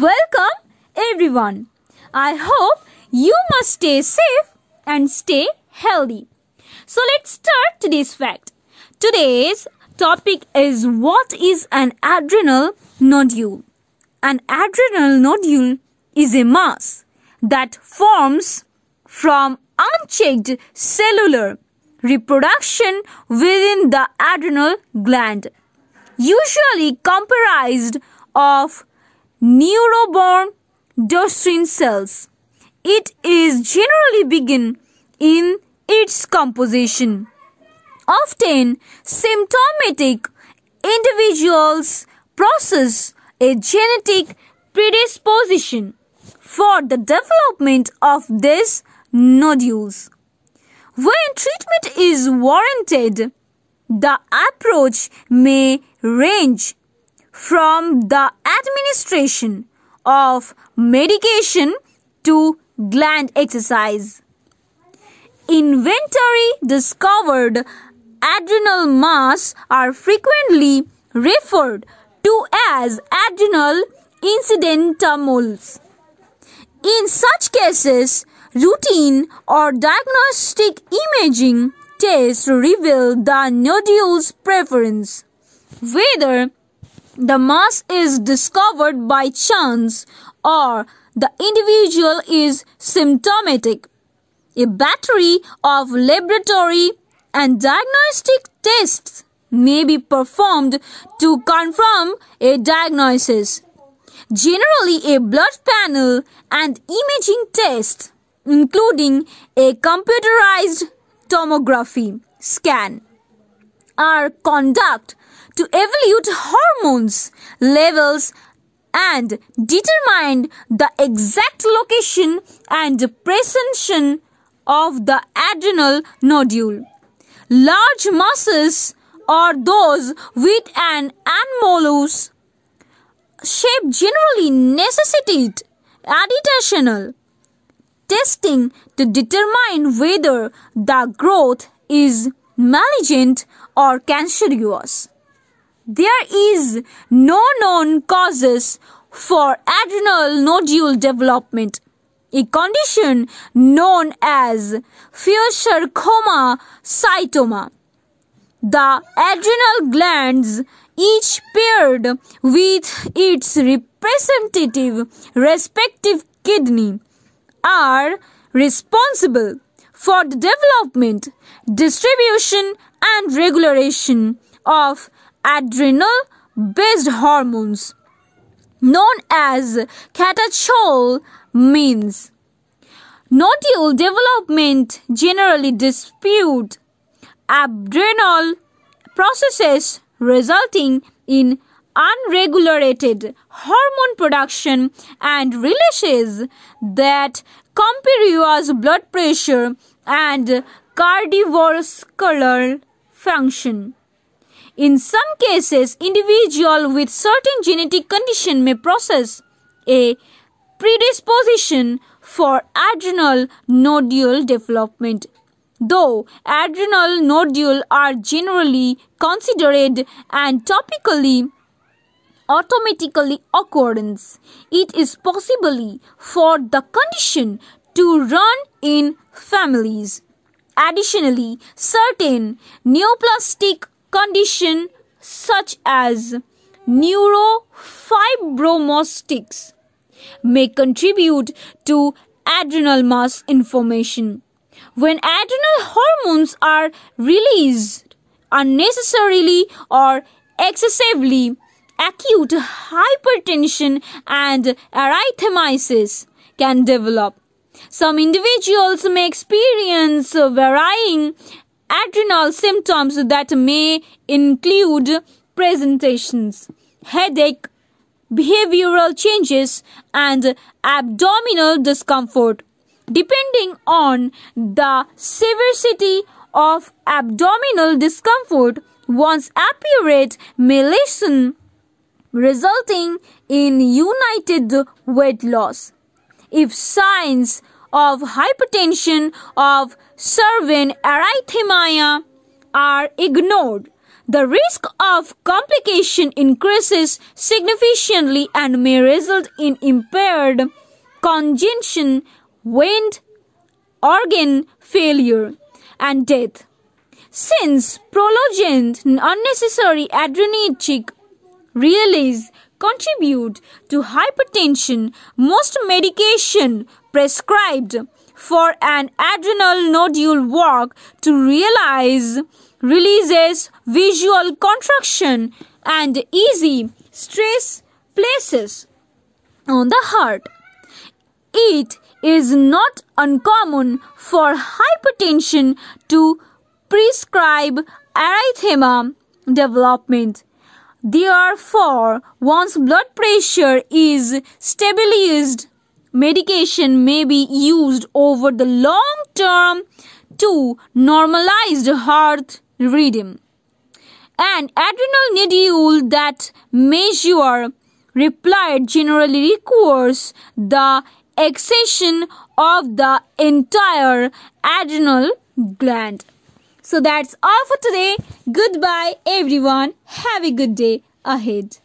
Welcome everyone. I hope you must stay safe and stay healthy. So let's start today's fact. Today's topic is what is an adrenal nodule? An adrenal nodule is a mass that forms from unchecked cellular reproduction within the adrenal gland, usually comprised of neuroborn Döschin cells. It is generally benign in its composition. Often symptomatic individuals process a genetic predisposition for the development of these nodules. When treatment is warranted, the approach may range from the administration of medication to gland excision. Inventory discovered adrenal mass are frequently referred to as adrenal incidentalomas. In such cases, routine or diagnostic imaging tests reveal the nodule's preference. Whether the mass is discovered by chance or the individual is symptomatic. A battery of laboratory and diagnostic tests may be performed to confirm a diagnosis. Generally, a blood panel and imaging test, including a computerized tomography scan, are conducted to evaluate hormones levels and determine the exact location and presentation of the adrenal nodule. Large masses or those with an anomalous shape generally necessitate additional testing to determine whether the growth is malignant or cancerous. There is no known causes for adrenal nodule development, a condition known as pheochromocytoma. cytoma. The adrenal glands, each paired with its representative respective kidney, are responsible for the development, distribution, and regulation of adrenal based hormones known as catechol means. Nodule development generally dispute adrenal processes resulting in unregulated hormone production and releases that compromise blood pressure and cardiovascular function. In some cases, individual with certain genetic condition may possess a predisposition for adrenal nodule development. Though adrenal nodules are generally considered and topically automatically occurrence, it is possible for the condition to run in families. Additionally, certain neoplastic condition such as neurofibromatosis may contribute to adrenal mass information. When adrenal hormones are released unnecessarily or excessively, acute hypertension and arrhythmias can develop. Some individuals may experience varying adrenal symptoms that may include presentations, headache, behavioral changes, and abdominal discomfort. Depending on the severity of abdominal discomfort, one's appearance may lessen, resulting in united weight loss. If signs of hypertension of certain arrhythmia are ignored, the risk of complication increases significantly and may result in impaired congestion, wind, organ failure, and death. Since prolonged unnecessary adrenergic release contribute to hypertension, most medication prescribed for an adrenal nodule work to realize releases visual contraction and easy stress places on the heart. It is not uncommon for hypertension to prescribe arrhythmia development. Therefore, once blood pressure is stabilized, medication may be used over the long term to normalize the heart rhythm. An adrenal nodule that measure reply generally requires the excision of the entire adrenal gland. So that's all for today. Goodbye everyone. Have a good day ahead.